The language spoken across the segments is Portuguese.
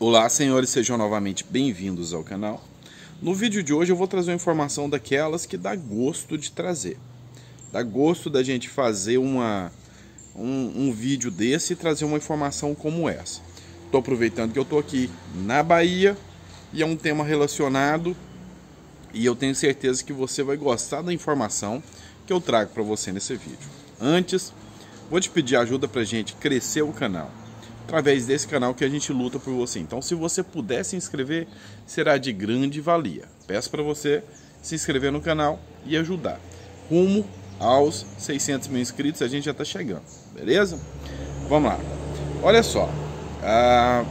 Olá, senhores, sejam novamente bem-vindos ao canal. No vídeo de hoje eu vou trazer uma informação daquelas que dá gosto de trazer. Dá gosto da gente fazer uma, um, um vídeo desse e trazer uma informação como essa. Estou aproveitando que eu estou aqui na Bahia e é um tema relacionado e eu tenho certeza que você vai gostar da informação que eu trago para você nesse vídeo. Antes, vou te pedir ajuda para a gente crescer o canal através desse canal que a gente luta por você. Então, se você puder se inscrever, será de grande valia. Peço para você se inscrever no canal e ajudar. Rumo aos 600 mil inscritos, a gente já está chegando, beleza? Vamos lá. Olha só, ah,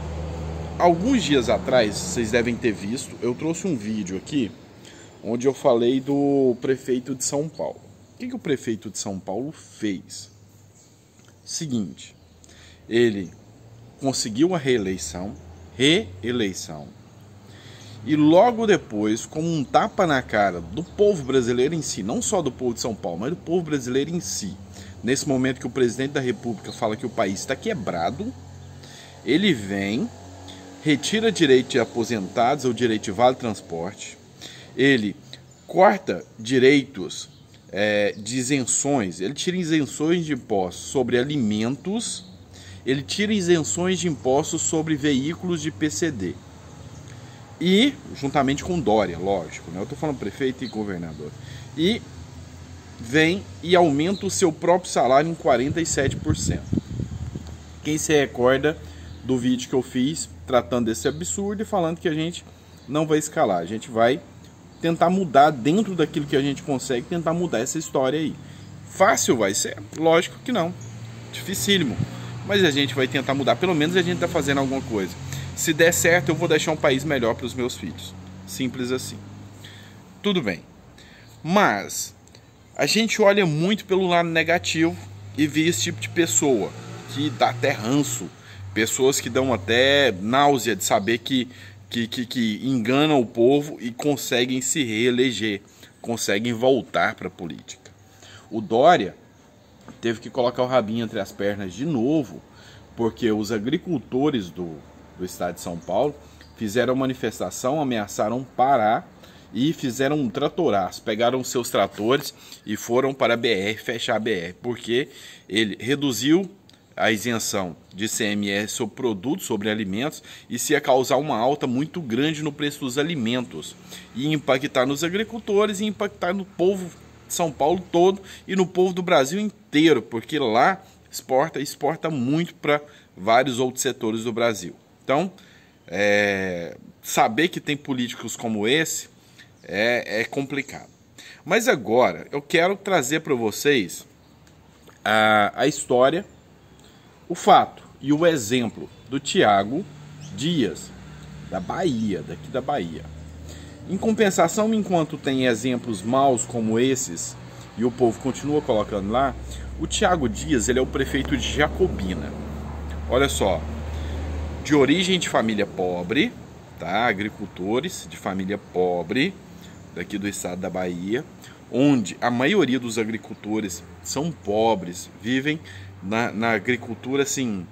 alguns dias atrás, vocês devem ter visto, eu trouxe um vídeo aqui onde eu falei do prefeito de São Paulo. O que, que o prefeito de São Paulo fez? Seguinte, ele conseguiu a reeleição, reeleição, e logo depois, como um tapa na cara do povo brasileiro em si, não só do povo de São Paulo, mas do povo brasileiro em si, nesse momento que o presidente da República fala que o país está quebrado, ele vem, retira direito de aposentados ou direito de vale transporte, ele corta direitos é, de isenções, ele tira isenções de impostos sobre alimentos ele tira isenções de impostos sobre veículos de PCD. E, juntamente com Dória, lógico, né? eu estou falando prefeito e governador. E vem e aumenta o seu próprio salário em 47%. Quem se recorda do vídeo que eu fiz tratando desse absurdo e falando que a gente não vai escalar, a gente vai tentar mudar dentro daquilo que a gente consegue, tentar mudar essa história aí. Fácil vai ser? Lógico que não. Dificílimo mas a gente vai tentar mudar. Pelo menos a gente está fazendo alguma coisa. Se der certo, eu vou deixar um país melhor para os meus filhos. Simples assim. Tudo bem. Mas a gente olha muito pelo lado negativo e vê esse tipo de pessoa que dá até ranço. Pessoas que dão até náusea de saber que, que, que, que enganam o povo e conseguem se reeleger, conseguem voltar para a política. O Dória teve que colocar o rabinho entre as pernas de novo, porque os agricultores do, do estado de São Paulo fizeram manifestação, ameaçaram parar e fizeram um tratoraço. Pegaram seus tratores e foram para a BR, fechar a BR, porque ele reduziu a isenção de CMS sobre produtos, sobre alimentos, e se ia causar uma alta muito grande no preço dos alimentos, e impactar nos agricultores e impactar no povo são Paulo todo e no povo do Brasil inteiro, porque lá exporta exporta muito para vários outros setores do Brasil. Então, é, saber que tem políticos como esse é, é complicado. Mas agora eu quero trazer para vocês a, a história, o fato e o exemplo do Tiago Dias, da Bahia, daqui da Bahia. Em compensação, enquanto tem exemplos maus como esses, e o povo continua colocando lá, o Tiago Dias ele é o prefeito de Jacobina. Olha só, de origem de família pobre, tá? agricultores de família pobre, daqui do estado da Bahia, onde a maioria dos agricultores são pobres, vivem na, na agricultura assim,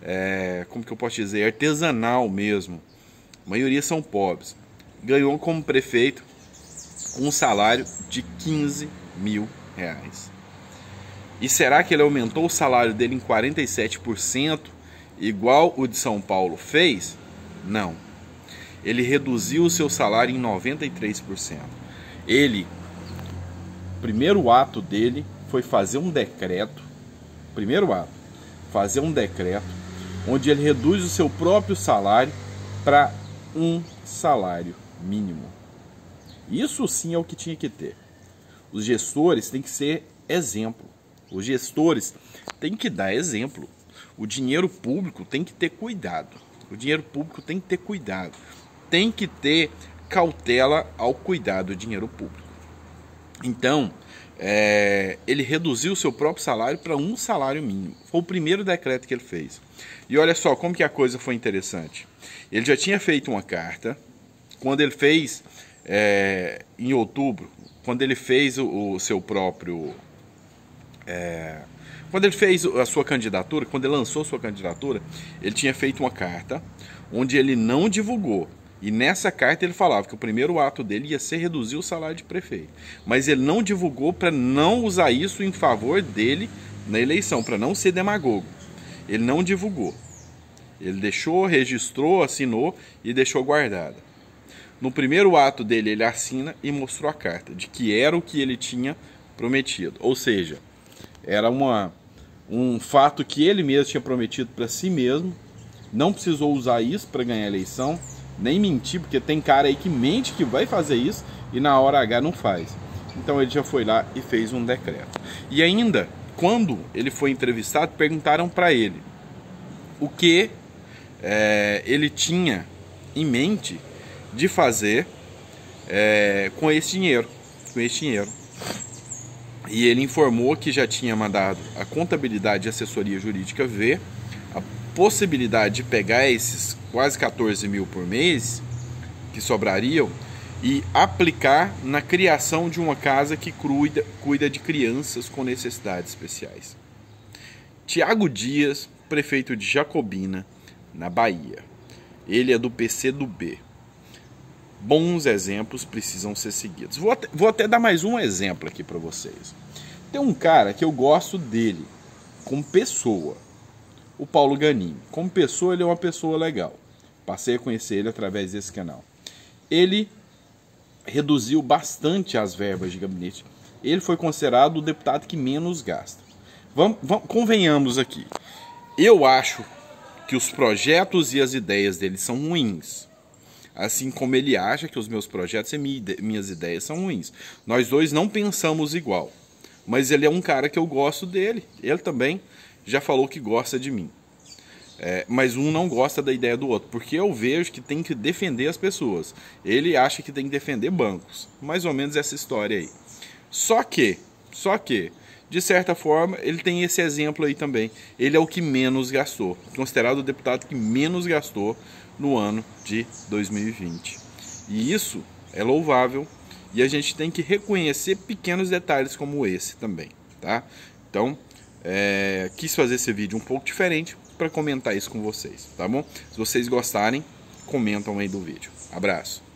é, como que eu posso dizer, artesanal mesmo. A maioria são pobres ganhou como prefeito um salário de 15 mil reais. E será que ele aumentou o salário dele em 47%, igual o de São Paulo fez? Não. Ele reduziu o seu salário em 93%. Ele, o primeiro ato dele foi fazer um decreto, primeiro ato, fazer um decreto onde ele reduz o seu próprio salário para um salário mínimo. Isso sim é o que tinha que ter. Os gestores têm que ser exemplo. Os gestores têm que dar exemplo. O dinheiro público tem que ter cuidado. O dinheiro público tem que ter cuidado. Tem que ter cautela ao cuidar do dinheiro público. Então, é, ele reduziu o seu próprio salário para um salário mínimo. Foi o primeiro decreto que ele fez. E olha só como que a coisa foi interessante. Ele já tinha feito uma carta quando ele fez é, em outubro, quando ele fez o, o seu próprio. É, quando ele fez a sua candidatura, quando ele lançou sua candidatura, ele tinha feito uma carta onde ele não divulgou. E nessa carta ele falava que o primeiro ato dele ia ser reduzir o salário de prefeito. Mas ele não divulgou para não usar isso em favor dele na eleição, para não ser demagogo. Ele não divulgou. Ele deixou, registrou, assinou e deixou guardada. No primeiro ato dele, ele assina e mostrou a carta de que era o que ele tinha prometido. Ou seja, era uma, um fato que ele mesmo tinha prometido para si mesmo. Não precisou usar isso para ganhar a eleição, nem mentir, porque tem cara aí que mente que vai fazer isso e na hora H não faz. Então ele já foi lá e fez um decreto. E ainda, quando ele foi entrevistado, perguntaram para ele o que é, ele tinha em mente de fazer é, com esse dinheiro, com esse dinheiro. E ele informou que já tinha mandado a contabilidade e assessoria jurídica ver a possibilidade de pegar esses quase 14 mil por mês que sobrariam e aplicar na criação de uma casa que cuida, cuida de crianças com necessidades especiais. Tiago Dias, prefeito de Jacobina, na Bahia. Ele é do PC do B bons exemplos precisam ser seguidos. Vou até, vou até dar mais um exemplo aqui para vocês. Tem um cara que eu gosto dele como pessoa, o Paulo Ganini. Como pessoa, ele é uma pessoa legal. Passei a conhecer ele através desse canal. Ele reduziu bastante as verbas de gabinete. Ele foi considerado o deputado que menos gasta. Vamos, vamos, convenhamos aqui. Eu acho que os projetos e as ideias dele são ruins assim como ele acha que os meus projetos e minhas ideias são ruins. Nós dois não pensamos igual, mas ele é um cara que eu gosto dele. Ele também já falou que gosta de mim. É, mas um não gosta da ideia do outro, porque eu vejo que tem que defender as pessoas. Ele acha que tem que defender bancos. Mais ou menos essa história aí. Só que, só que, de certa forma, ele tem esse exemplo aí também. Ele é o que menos gastou, considerado o deputado que menos gastou no ano de 2020. E isso é louvável e a gente tem que reconhecer pequenos detalhes como esse também, tá? Então, é, quis fazer esse vídeo um pouco diferente para comentar isso com vocês, tá bom? Se vocês gostarem, comentam aí do vídeo. Abraço.